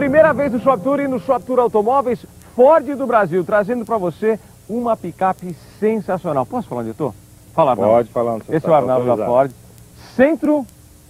primeira vez no Shop Tour e no Shop Tour Automóveis Ford do Brasil, trazendo para você uma picape sensacional. Posso falar onde eu tô? Fala, Arnaldo. Pode falar. Esse tá é o Arnaldo da. Ford. Centro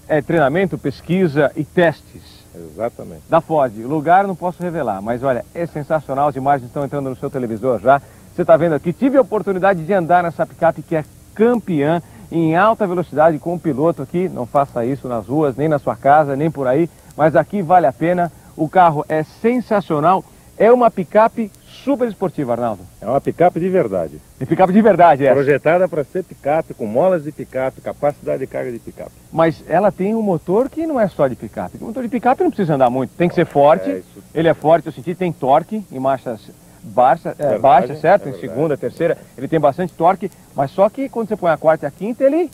é treinamento, pesquisa e testes Exatamente. da Ford. Lugar não posso revelar, mas olha, é sensacional. As imagens estão entrando no seu televisor já. Você está vendo aqui, tive a oportunidade de andar nessa picape que é campeã em alta velocidade com o piloto aqui. Não faça isso nas ruas, nem na sua casa, nem por aí, mas aqui vale a pena. O carro é sensacional. É uma picape super esportiva, Arnaldo. É uma picape de verdade. E picape de verdade, é. Projetada para ser picape, com molas de picape, capacidade de carga de picape. Mas ela tem um motor que não é só de picape. O motor de picape não precisa andar muito, tem que ser forte. É, isso. Ele é forte, eu senti, tem torque em marchas baixa, é, baixa, certo? é em segunda, terceira, ele tem bastante torque, mas só que quando você põe a quarta e a quinta, ele...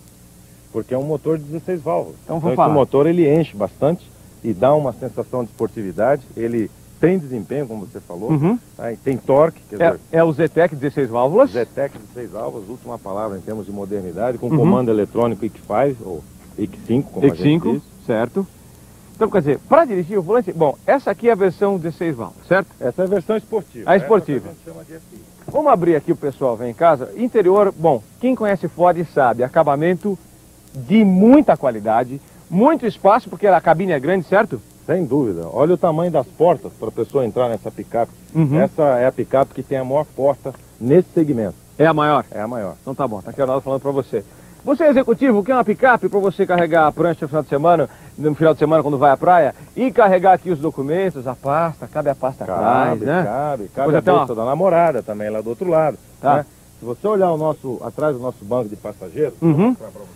Porque é um motor de 16 válvulas. Então, vamos esse falar. motor ele enche bastante e dá uma sensação de esportividade. Ele tem desempenho, como você falou. Uhum. tá? Tem torque, quer É, dizer, é o Zetec 16 válvulas. Zetec 16 válvulas, última palavra em termos de modernidade, com Uhum. comando eletrônico IC5 ou IC5, como a gente X5, diz. certo? Então, quer dizer, para dirigir o volante... Bom, essa aqui é a versão 16 válvulas, certo? Essa é a versão esportiva. A esportiva. Essa que a. Vamos abrir aqui o pessoal vem em casa. Interior, bom, quem conhece Ford sabe, acabamento de muita qualidade, muito espaço, porque a cabine é grande, certo? Sem dúvida. Olha o tamanho das portas para a pessoa entrar nessa picape. Uhum. Essa é a picape que tem a maior porta nesse segmento. É a maior. É a maior. Então tá bom, tá aqui o Arnaldo falando pra você. Você é executivo, quer uma picape para você carregar a prancha no final de semana, no final de semana quando vai à praia, e carregar aqui os documentos, a pasta, cabe a pasta atrás, Cabe, né? cabe. Depois Cabe a até uma- bolsa da namorada também lá do outro lado. Tá. né? Se você olhar o nosso, atrás do nosso banco de passageiros, Uhum.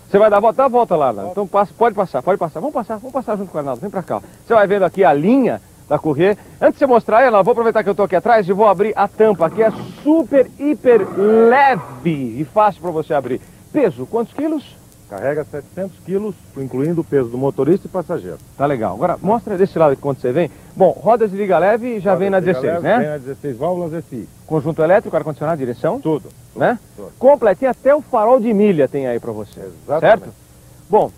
você. Vai dar a volta, dá a volta lá, Arnaldo. Então passa, pode passar, pode passar. Vamos passar, vamos passar junto com o Arnaldo, vem pra cá. ó. Você vai vendo aqui a linha da Correr. Antes de você mostrar ela, vou aproveitar que eu tô aqui atrás e vou abrir a tampa, que é super, hiper leve e fácil para você abrir. Peso, quantos quilos? Carrega 700 quilos, incluindo o peso do motorista e passageiro. Tá legal. Agora, mostra desse lado aqui quando você vem. Bom, rodas de liga leve já vem na Roda 16, leve, né? Vem na 16 válvulas FI. Conjunto elétrico, ar-condicionado, direção, Tudo. né? tudo. Completinho, até o farol de milha tem aí pra você. Exatamente. Certo? Bom,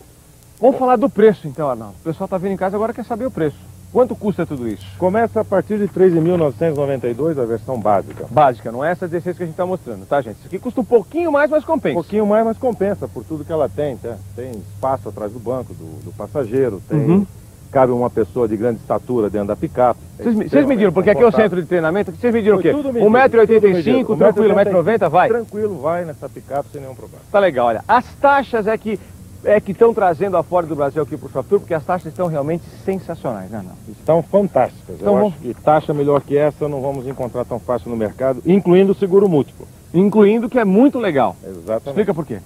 vamos falar do preço então, Arnaldo. O pessoal tá vindo em casa agora quer saber o preço. Quanto custa tudo isso? Começa a partir de 13.992 a versão básica. Básica, não é essa 16 que a gente tá mostrando, tá, gente? Isso aqui custa um pouquinho mais, mas Um compensa. pouquinho mais, mas compensa por tudo que ela tem. tá? Tem espaço atrás do banco do, do passageiro, tem, Uhum. cabe uma pessoa de grande estatura dentro da picape. Vocês, É me- vocês mediram, porque aqui é o centro de treinamento, vocês mediram o Foi quê? tudo medido, 1,85m, tudo medido. tranquilo, 1,90m, vai? Tranquilo, vai nessa picape sem nenhum problema. Tá legal, olha. As taxas é que é que estão trazendo a Ford do Brasil aqui pro Shop Tour, porque as taxas estão realmente sensacionais, né, não? Estão fantásticas. Então Eu vamos- acho que taxa melhor que essa não vamos encontrar tão fácil no mercado, incluindo o seguro múltiplo. Incluindo que é muito legal. Exatamente. Explica por quê.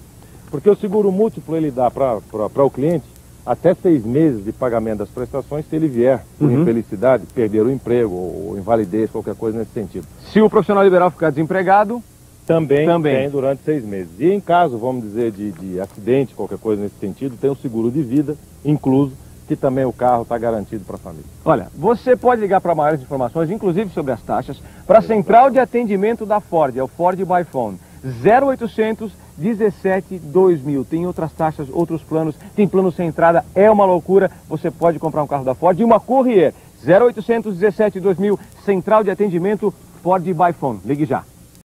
Porque o seguro múltiplo ele dá para o cliente até seis meses de pagamento das prestações se ele vier, por Uhum. infelicidade, perder o emprego ou invalidez, qualquer coisa nesse sentido. Se o profissional liberal ficar desempregado, Também, Também. tem durante seis meses. E em caso, vamos dizer, de, de acidente, qualquer coisa nesse sentido, tem o seguro de vida incluso, que também o carro está garantido para a família. olha, você pode ligar para maiores informações, inclusive sobre as taxas, para a central de atendimento da Ford, é o Ford by Phone. 0800 17 2000. Tem outras taxas, outros planos, tem plano sem entrada, é uma loucura. Você pode comprar um carro da Ford e uma Courier. 0800 17 2000, central de atendimento Ford by Phone. Ligue já.